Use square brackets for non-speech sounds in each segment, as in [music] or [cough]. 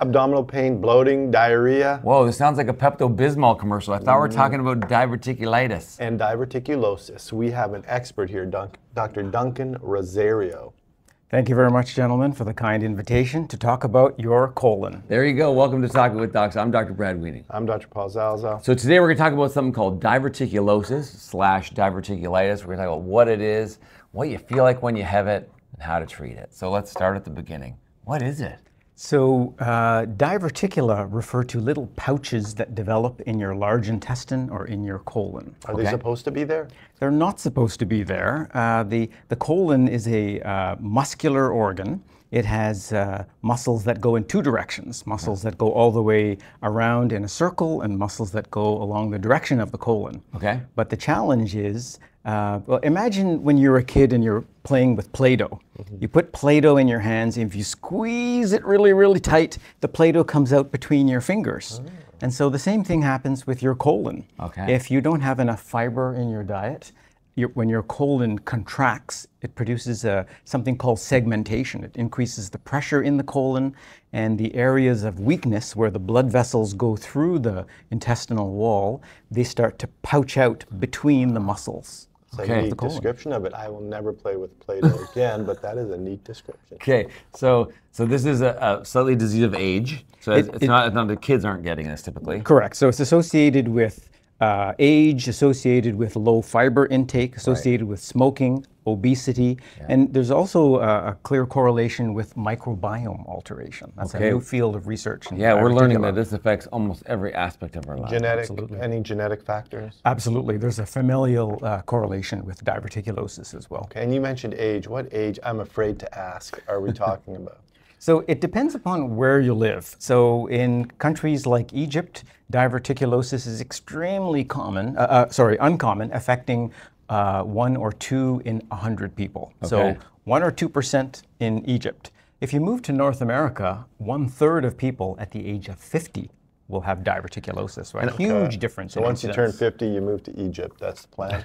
abdominal pain, bloating, diarrhea, Whoa, this sounds like a Pepto Bismol commercial. I thought we were mm-hmm. talking about diverticulitis. and diverticulosis. We have an expert here, Dunk, Dr. Duncan Rosario. Thank you very much, gentlemen, for the kind invitation to talk about your colon. There you go. Welcome to Talking with Docs. I'm Dr. Brad Weenie. I'm Dr. Paul Zalza. So today we're going to talk about something called diverticulosis slash diverticulitis. We're going to talk about what it is, what you feel like when you have it, and how to treat it. So let's start at the beginning. What is it? So, uh, diverticula refer to little pouches that develop in your large intestine or in your colon. Are they supposed to be there? They're not supposed to be there. Uh, the, the colon is a uh, muscular organ. It has uh, muscles that go in two directions muscles that go all the way around in a circle, and muscles that go along the direction of the colon. Okay. But the challenge is uh, well, imagine when you're a kid and you're playing with Play Doh. You put Play Doh in your hands, and if you squeeze it really, really tight, the Play Doh comes out between your fingers. And so the same thing happens with your colon. Okay. If you don't have enough fiber in your diet, your, when your colon contracts, it produces a, something called segmentation. It increases the pressure in the colon, and the areas of weakness where the blood vessels go through the intestinal wall, they start to pouch out between the muscles. It's a Okay. neat The colon. description of it. I will never play with Play-Doh [laughs] again, but that is a neat description. Okay, so so this is a, a slightly disease of age. So it's, It- it's it- not it's not the kids aren't getting this typically. Correct. So it's associated with uh, age, associated with low fiber intake, associated with smoking, obesity, and there's also uh, a clear correlation with microbiome alteration. That's Okay. a new field of research. in Yeah, we're learning diverticular. that this affects almost every aspect of our life. Genetic, any genetic factors? Absolutely. There's a familial uh, correlation with diverticulosis as well. Okay, and you mentioned age. What age, I'm afraid to ask, are we talking about? [laughs] So it depends upon where you live. So in countries like Egypt, diverticulosis is extremely common, uh, uh, sorry, uncommon, affecting uh, one or two in a hundred people. Okay. So one or two percent in Egypt. If you move to North America, one third of people at the age of 50 will have diverticulosis. So a huge difference. So in once you turn 50, you move to Egypt. That's the plan.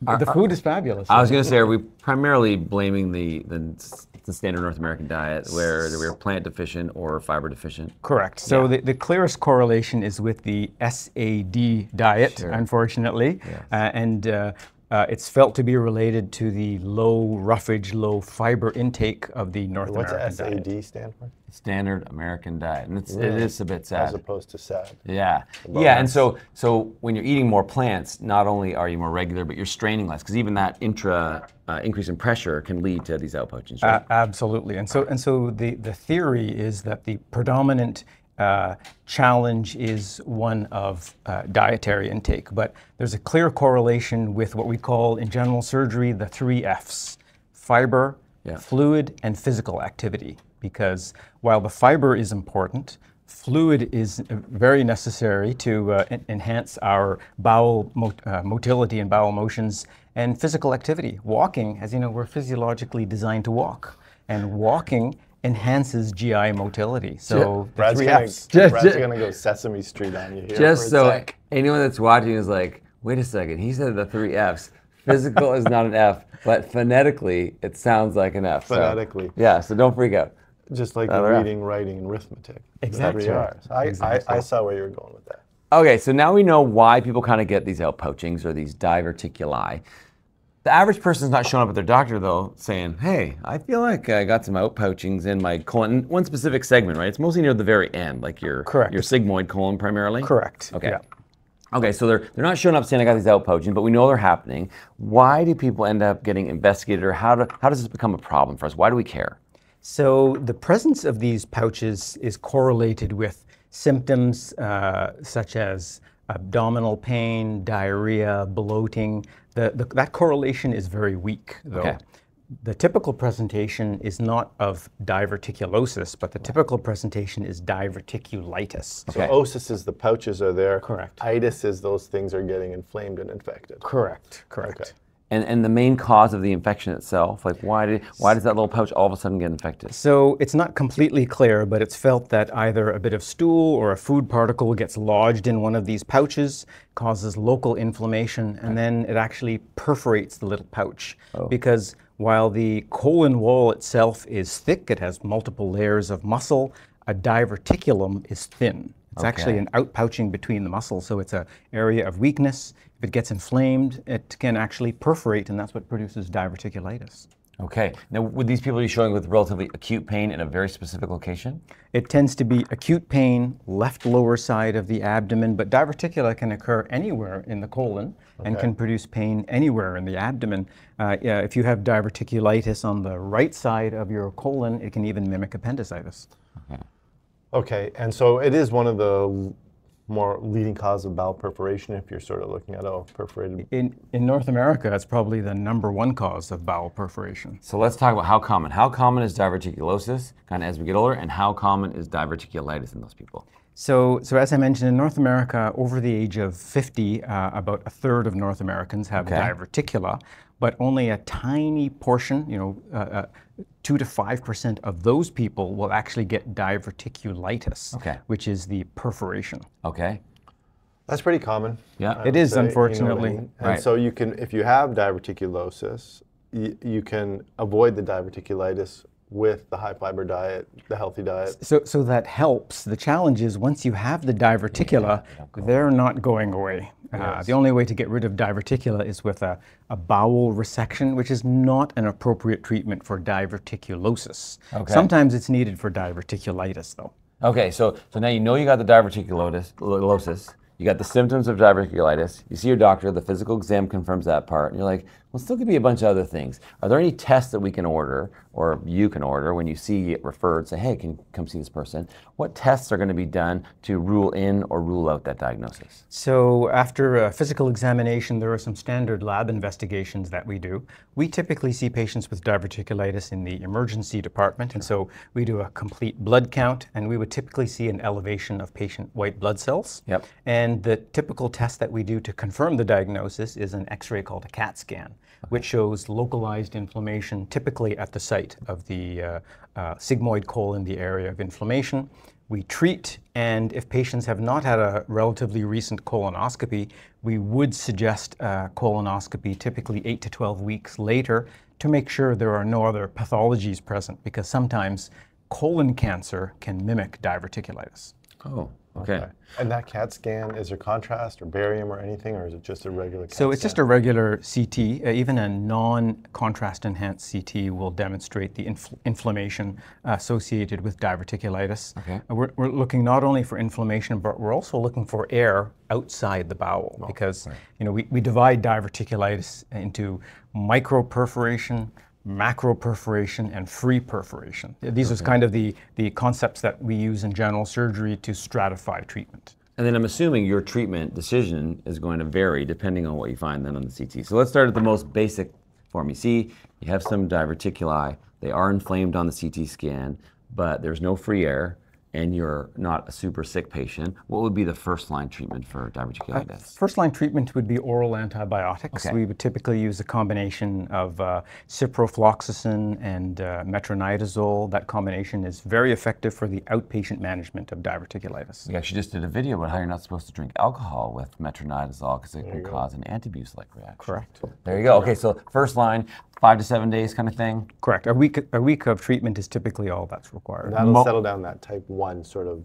the food is fabulous. I was going to say, are we primarily blaming the, the the standard North American diet, where we're plant deficient or fiber deficient? Correct. So the, the clearest correlation is with the SAD diet, unfortunately. Uh, and uh, uh, it's felt to be related to the low roughage, low fiber intake of the North What's American diet. SAD stand for? Standard American diet, and it's, it is a bit sad. As opposed to SAD. Yeah, yeah, and so so when you're eating more plants, not only are you more regular, but you're straining less because even that intra uh, increase in pressure can lead to these outpouchings. Right? A- absolutely. And so, and so the, the theory is that the predominant uh, challenge is one of uh, dietary intake, but there's a clear correlation with what we call in general surgery the three F's fiber, Yeah. fluid, and physical activity. Because while the fiber is important, fluid is uh, very necessary to uh, en- enhance our bowel mo- uh, motility and bowel motions and physical activity. Walking, as you know, we're physiologically designed to walk, and walking enhances GI motility. So Brad's three gonna, F's. Just- Brad's just- gonna go Sesame Street on you here. Just so sec. anyone that's watching is like, wait a second, he said the three F's. Physical is not an F, but phonetically it sounds like an F. so- Phonetically. yeah, so don't freak out. Just like Another the reading, writing, and arithmetic. Exactly. Three R's. I, I, I saw where you were going with that. Okay, so now we know why people kind of get these outpouchings or these diverticuli. The average person's not showing up at their doctor though, saying, "Hey, I feel like I got some outpouchings in my colon." One specific segment, right? It's mostly near the very end, like your Correct. your sigmoid colon primarily. Correct. Okay. Yeah. Okay, so they're they're not showing up saying I got these outpouchings, but we know they're happening. Why do people end up getting investigated, or how do how does this become a problem for us? Why do we care? So the presence of these pouches is correlated with symptoms uh, such as abdominal pain, diarrhea, bloating. The, the, that correlation is very weak, though. Okay. The typical presentation is not of diverticulosis, but the typical presentation is diverticulitis. So osis is the pouches are there. Correct. Itis is those things are getting inflamed and infected. Correct. Correct. Okay. And and the main cause of the infection itself, like why did why does that little pouch all of a sudden get infected? So it's not completely clear, but it's felt that either a bit of stool or a food particle gets lodged in one of these pouches, causes local inflammation, and then it actually perforates the little pouch. Oh. Because while the colon wall itself is thick, it has multiple layers of muscle. a diverticulum is thin. It's actually an outpouching between the muscles, so it's an area of weakness. If it gets inflamed, it can actually perforate, and that's what produces diverticulitis. Okay. Now, would these people be showing with relatively acute pain in a very specific location? It tends to be acute pain, left lower side of the abdomen, but diverticula can occur anywhere in the colon and can produce pain anywhere in the abdomen. Uh, yeah, if you have diverticulitis on the right side of your colon, it can even mimic appendicitis. Okay, and so it is one of the l- more leading cause of bowel perforation if you're sort of looking at a perforated. In, in North America, that's probably the number one cause of bowel perforation. So let's talk about how common. How common is diverticulosis, kind of as we get older, and how common is diverticulitis in those people? So, so as I mentioned, in North America, over the age of 50, uh, about a third of North Americans have Okay. diverticula, but only a tiny portion, you know, uh, uh, two to five percent of those people will actually get diverticulitis, Okay. which is the perforation. Okay. That's pretty common. Yeah. I It would is, you know I unfortunately. mean? And Right. so you can, if you have diverticulosis, y- you can avoid the diverticulitis with the high fiber diet, the healthy diet. So, so that helps. The challenge is once you have the diverticula, they're not going away. Uh, the only way to get rid of diverticula is with a, a bowel resection, which is not an appropriate treatment for diverticulosis. Okay. Sometimes it's needed for diverticulitis, though. Okay, so so now you know you got the diverticulosis. You got the symptoms of diverticulitis. You see your doctor. The physical exam confirms that part, and you're like, well, still could be a bunch of other things. Are there any tests that we can order, or you can order when you see it referred? Say, hey, can you come see this person? What tests are going to be done to rule in or rule out that diagnosis? So, after a physical examination, there are some standard lab investigations that we do. We typically see patients with diverticulitis in the emergency department, and so we do a complete blood count, and we would typically see an elevation of patient white blood cells. Yep. And the typical test that we do to confirm the diagnosis is an x ray called a CAT scan, which shows localized inflammation, typically at the site of the uh, uh, sigmoid colon, the area of inflammation. We treat, and if patients have not had a relatively recent colonoscopy, we would suggest colonoscopy typically 8 to 12 weeks later to make sure there are no other pathologies present, because sometimes colon cancer can mimic diverticulitis. Oh, okay. And that CAT scan, is there contrast or barium or anything, or is it just a regular CAT So it's scan? just a regular CT. Uh, even a non-contrast enhanced CT will demonstrate the infl- inflammation associated with diverticulitis. Okay. Uh, We're, we're looking not only for inflammation, but we're also looking for air outside the bowel because you know we, we divide diverticulitis into microperforation, macroperforation, and free perforation. These are kind of the, the concepts that we use in general surgery to stratify treatment. And then I'm assuming your treatment decision is going to vary depending on what you find then on the CT. So let's start at the most basic form. You see, you have some diverticuli. They are inflamed on the CT scan, but there's no free air, and you're not a super sick patient. What would be the first line treatment for diverticulitis? First line treatment would be oral antibiotics. Okay. We would typically use a combination of uh, ciprofloxacin and uh, metronidazole. That combination is very effective for the outpatient management of diverticulitis. We actually just did a video about how you're not supposed to drink alcohol with metronidazole because it can cause an antabuse-like reaction. Correct. There you go. Okay, so first line, five to seven days kind of thing. Correct. A week, a week of treatment is typically all that's required. That'll Mo- settle down that type 1 sort of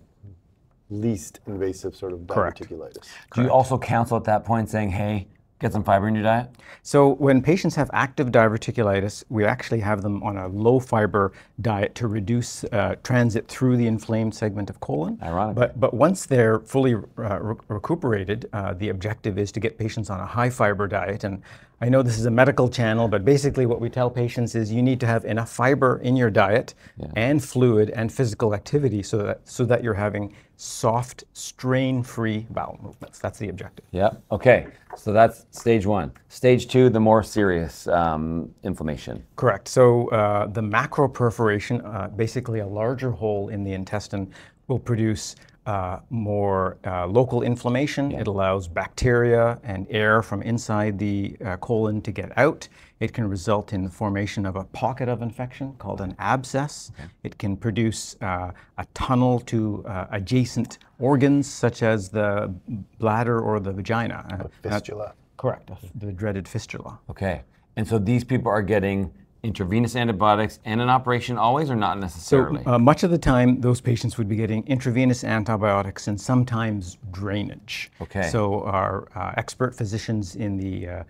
least invasive sort of Correct. diverticulitis. Do you also counsel at that point saying, hey, get some fiber in your diet? So when patients have active diverticulitis, we actually have them on a low fiber diet to reduce uh, transit through the inflamed segment of colon. Ironically. But, but once they're fully uh, re- recuperated, uh, the objective is to get patients on a high fiber diet. And I know this is a medical channel, but basically what we tell patients is you need to have enough fiber in your diet and fluid and physical activity so that, so that you're having soft, strain-free bowel movements. That's the objective. Yeah. Okay. So that's stage one. Stage two, the more serious um, inflammation. Correct. So uh, the macroperforation, uh, basically a larger hole in the intestine, will produce uh, more uh, local inflammation. It allows bacteria and air from inside the uh, colon to get out. It can result in the formation of a pocket of infection called an abscess. It can produce uh, a tunnel to uh, adjacent organs such as the bladder or the vagina. Uh, Fistula. Correct, the dreaded fistula. Okay. And so these people are getting intravenous antibiotics and an operation always, or not So necessarily? uh, much of the time, those patients would be getting intravenous antibiotics and sometimes drainage. Okay. So our uh, expert physicians in the uh,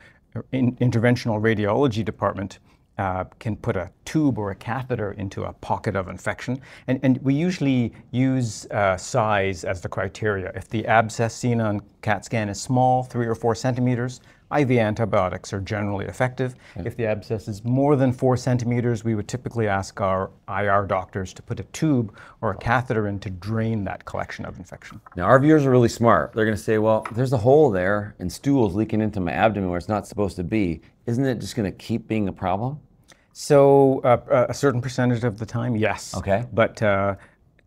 in interventional radiology department uh, can put a tube or a catheter into a pocket of infection, and, and we usually use uh, size as the criteria. If the abscess seen on CAT scan is small, three or four centimeters, IV antibiotics are generally effective. If the abscess is more than four centimeters, we would typically ask our IR doctors to put a tube or a catheter in to drain that collection of infection. Now, our viewers are really smart. They're going to say, well, there's a hole there and stool's leaking into my abdomen where it's not supposed to be. Isn't it just going to keep being a problem? So, uh, a certain percentage of the time, yes. Okay. But uh,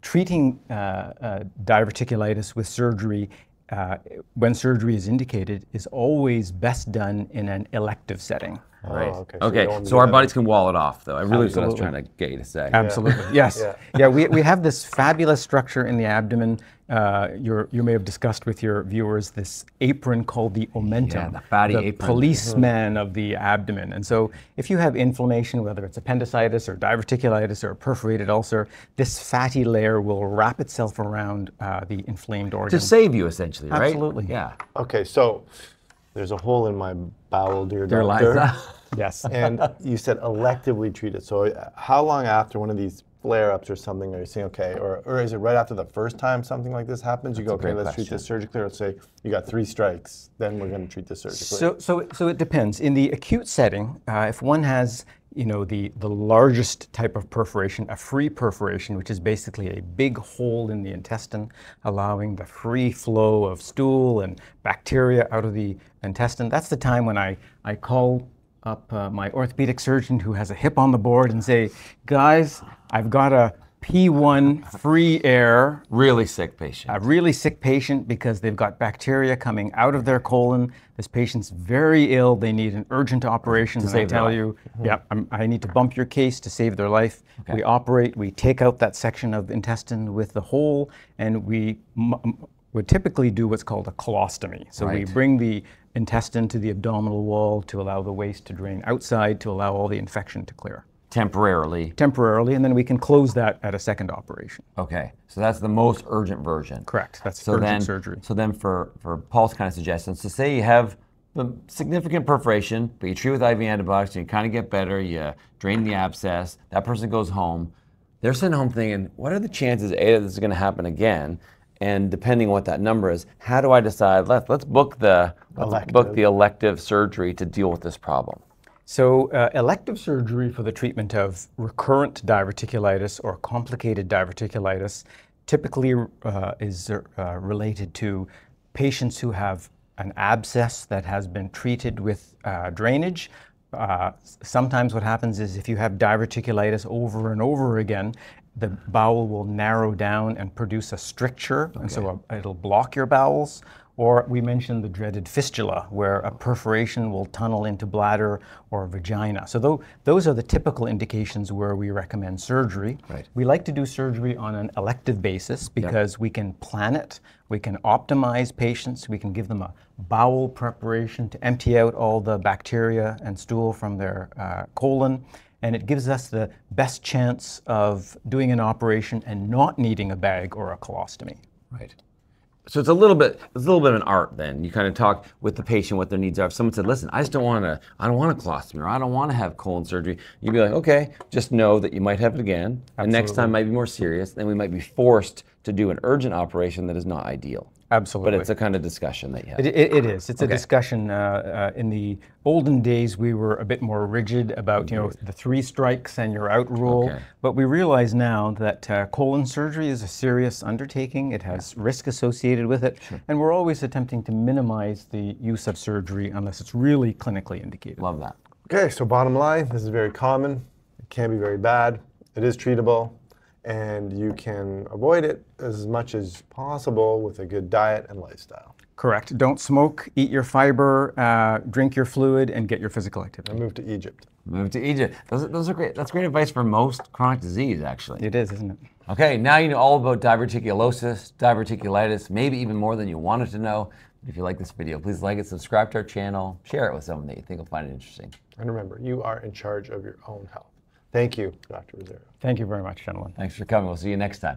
treating uh, uh, diverticulitis with surgery, uh, when surgery is indicated, is always best done in an elective setting. Right. Oh, okay. So okay. don't want to So, our that. bodies can wall it off, though. I really was what I was trying to get you to say. Absolutely. [laughs] Yes. Yeah. Yeah. we, we have this fabulous structure in the abdomen. Uh, you're, you may have discussed with your viewers this apron called the omentum. Yeah, the fatty apron. Mm-hmm. policeman of the abdomen. And so if you have inflammation, whether it's appendicitis or diverticulitis or a perforated ulcer, this fatty layer will wrap itself around uh, the inflamed organ. To save you, essentially, right? Absolutely. Yeah. Okay, so there's a hole in my bowel, dear Dear doctor. Liza. [laughs] yes. [laughs] and you said electively treat it. So uh, how long after one of these flare-ups or something are you saying, okay, or, or is it right after the first time something like this happens? You go, okay, let's question. treat this surgically, or say you got three strikes, then we're going to treat this surgically. So, so, so it depends. In the acute setting, uh, if one has, you know, the, the largest type of perforation, a free perforation, which is basically a big hole in the intestine, allowing the free flow of stool and bacteria out of the intestine, that's the time when I, I call up uh, my orthopedic surgeon who has a hip on the board and say, guys, I've got a P1 free air Really sick patient. a really sick patient because they've got bacteria coming out of their colon. This patient's very ill. They need an urgent operation. and save their tell you, mm-hmm. yeah, I'm, I need to bump your case to save their life. We operate. We take out that section of intestine with the hole, and we m- m- would typically do what's called a colostomy. So we bring the intestine to the abdominal wall to allow the waste to drain outside to allow all the infection to clear Temporarily. temporarily, and then we can close that at a second operation. Okay. So that's the most urgent version. Correct. That's So urgent then, surgery. so then for, for Paul's kind of suggestions, so say you have the significant perforation, but you treat with IV antibiotics and you kind of get better, you drain the abscess, that person goes home. They're sitting home thinking, what are the chances, A, that this is going to happen again? And depending on what that number is, how do I decide, let's, let's book the let's book the elective surgery to deal with this problem? So, uh, elective surgery for the treatment of recurrent diverticulitis or complicated diverticulitis typically uh, is uh, related to patients who have an abscess that has been treated with uh, drainage. Uh, sometimes what happens is if you have diverticulitis over and over again, the bowel will narrow down and produce a stricture, and so a, it'll block your bowels. Or we mentioned the dreaded fistula, where a perforation will tunnel into bladder or vagina. So tho- those are the typical indications where we recommend surgery. Right. We like to do surgery on an elective basis because we can plan it, we can optimize patients, we can give them a bowel preparation to empty out all the bacteria and stool from their uh, colon. And it gives us the best chance of doing an operation and not needing a bag or a colostomy. Right. So it's a little bit, it's a little bit of an art. Then you kind of talk with the patient what their needs are. If someone said, "Listen, I just don't want to, I don't want a colostomy, or I don't want to have colon surgery," you'd be like, "Okay, just know that you might have it again, and next time might be more serious. Then we might be forced to do an urgent operation that is not ideal." Absolutely. But it's a kind of discussion that you have. It, it, it is. It's a discussion. Uh, uh, in the olden days, we were a bit more rigid about you know the three strikes and you're out rule. Okay. But we realize now that uh, colon surgery is a serious undertaking. It has risk associated with it, and we're always attempting to minimize the use of surgery unless it's really clinically indicated. Love that. Okay, so bottom line, this is very common. It can be very bad. It is treatable, and you can avoid it as much as possible with a good diet and lifestyle. Correct. Don't smoke. Eat your fiber. Uh, drink your fluid, and get your physical activity. And move to Egypt. Move to Egypt. Those, are- those are great. That's great advice for most chronic disease, actually. It is, isn't it? Okay, now you know all about diverticulosis, diverticulitis, maybe even more than you wanted to know. If you like this video, please like it, subscribe to our channel, share it with someone that you think will find it interesting. And remember, you are in charge of your own health. Thank you, Dr. Rosario. Thank you very much, gentlemen. Thanks for coming. We'll see you next time.